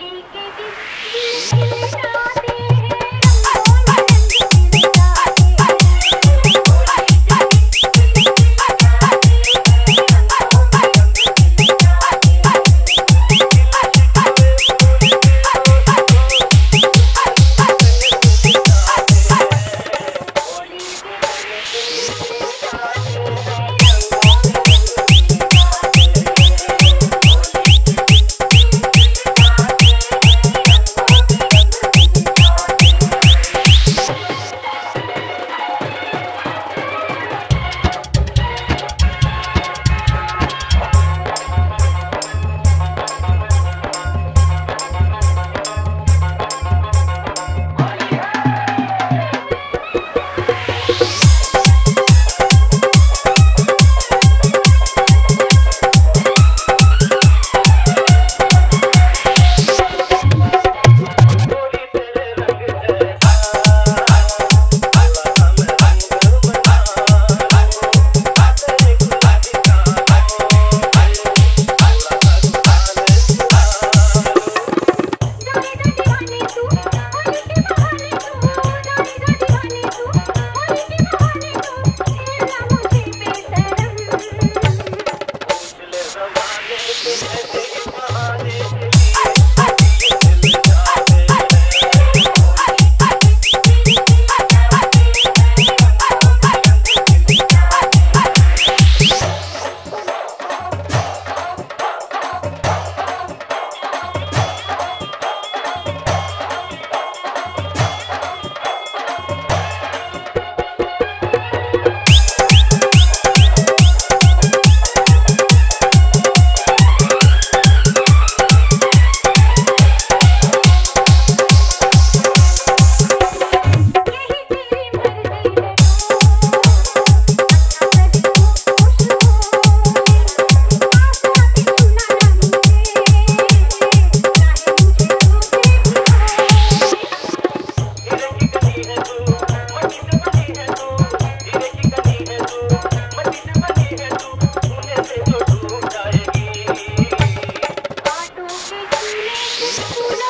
होली के दिन Jesus.